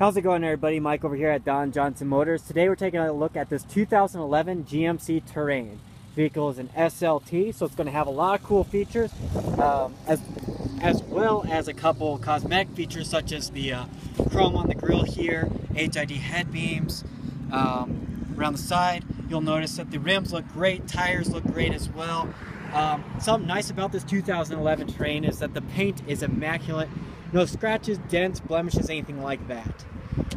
How's it going everybody? Mike over here at Don Johnson Motors. Today we're taking a look at this 2011 GMC Terrain. Vehicle is an SLT, so it's going to have a lot of cool features, um, as, as well as a couple cosmetic features such as the uh, chrome on the grill here, HID head beams, um, around the side. You'll notice that the rims look great, tires look great as well. Um, something nice about this 2011 Terrain is that the paint is immaculate. No scratches, dents, blemishes, anything like that.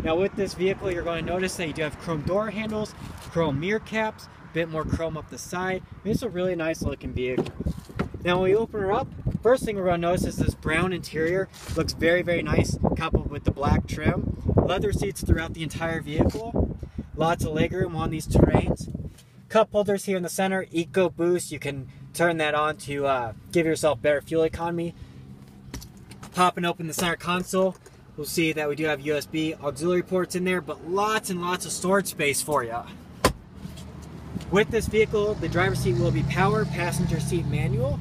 Now with this vehicle, you're going to notice that you do have chrome door handles, chrome mirror caps, a bit more chrome up the side. It's a really nice looking vehicle. Now when we open her up, first thing we're going to notice is this brown interior. Looks very, very nice, coupled with the black trim. Leather seats throughout the entire vehicle. Lots of legroom on these terrains. Cup holders here in the center, Eco Boost. You can turn that on to uh, give yourself better fuel economy. Popping open the center console, we'll see that we do have USB auxiliary ports in there, but lots and lots of storage space for you. With this vehicle, the driver's seat will be power, passenger seat manual,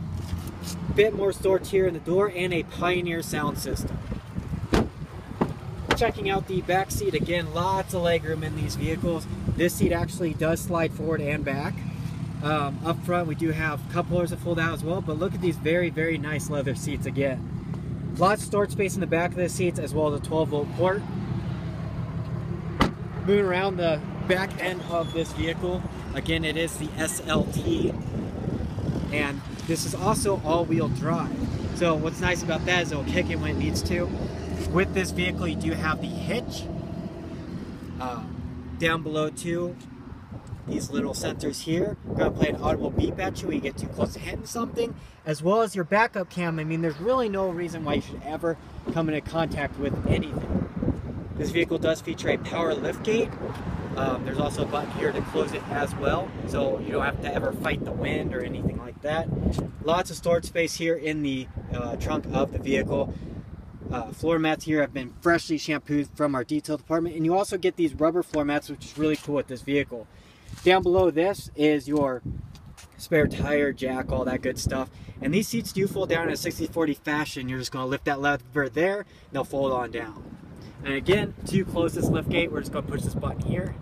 bit more storage here in the door, and a Pioneer sound system. Checking out the back seat, again, lots of legroom in these vehicles. This seat actually does slide forward and back. Um, up front, we do have cup holders that fold out as well, but look at these very, very nice leather seats again. Lots of storage space in the back of the seats as well as a 12 volt port. Moving around the back end of this vehicle, again it is the SLT and this is also all-wheel drive. So what's nice about that is it'll kick in when it needs to. With this vehicle you do have the hitch. Uh, down below too, these little sensors here. Gonna play an audible beep at you when you get too close to hitting something, as well as your backup cam. I mean, there's really no reason why you should ever come into contact with anything. This vehicle does feature a power lift gate. Um, there's also a button here to close it as well, so you don't have to ever fight the wind or anything like that. Lots of storage space here in the uh, trunk of the vehicle. Uh, floor mats here have been freshly shampooed from our detail department, and you also get these rubber floor mats, which is really cool with this vehicle. Down below this is your spare tire, jack, all that good stuff. And these seats do fold down in a 60-40 fashion. You're just going to lift that lever there, and they'll fold on down. And again, to close this lift gate, we're just going to push this button here,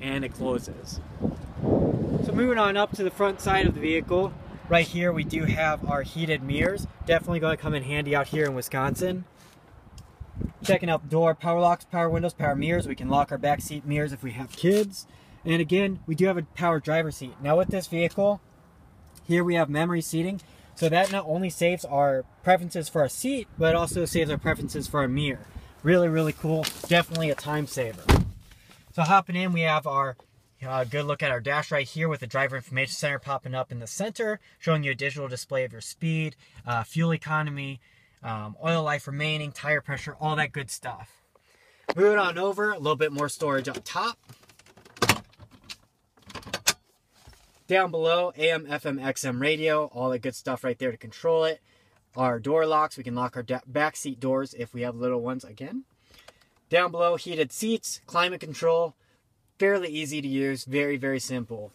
and it closes. So moving on up to the front side of the vehicle, right here we do have our heated mirrors. Definitely going to come in handy out here in Wisconsin. Checking out door, power locks, power windows, power mirrors. We can lock our back seat mirrors if we have kids. And again, we do have a power driver seat. Now with this vehicle, here we have memory seating. So that not only saves our preferences for our seat, but also saves our preferences for our mirror. Really, really cool. Definitely a time saver. So hopping in, we have our uh, good look at our dash right here with the driver information center popping up in the center, showing you a digital display of your speed, uh, fuel economy, um, oil life remaining, tire pressure, all that good stuff. Moving on over, a little bit more storage up top. Down below, AM, FM, XM radio, all the good stuff right there to control it. Our door locks, we can lock our back seat doors if we have little ones again. Down below, heated seats, climate control, fairly easy to use, very, very simple.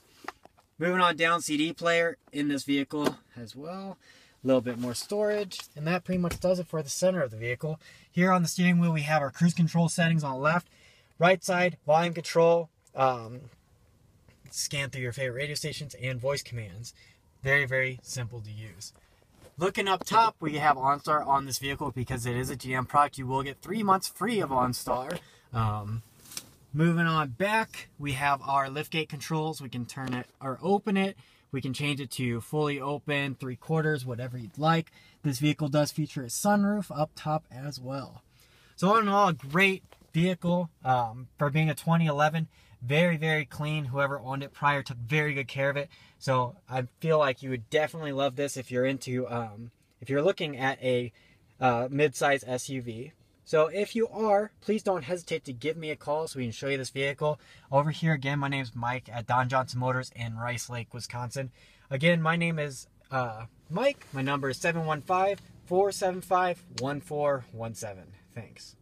Moving on down, CD player in this vehicle as well. A little bit more storage, and that pretty much does it for the center of the vehicle. Here on the steering wheel, we have our cruise control settings on the left. Right side, volume control, um, scan through your favorite radio stations, and voice commands. Very, very simple to use. Looking up top, we have OnStar on this vehicle because it is a GM product. You will get three months free of OnStar. Um, moving on back, we have our liftgate controls. We can turn it or open it. We can change it to fully open, three quarters, whatever you'd like. This vehicle does feature a sunroof up top as well. So all in all, a great vehicle um, for being a 2011 very very clean whoever owned it prior took very good care of it. So i feel like you would definitely love this if you're into um, if you're looking at a uh, mid-size suv so if you are please don't hesitate to give me a call so we can show you this vehicle. Over here again my name is mike at don johnson motors in rice lake wisconsin. Again my name is uh, mike. My number is 715 475 1417 thanks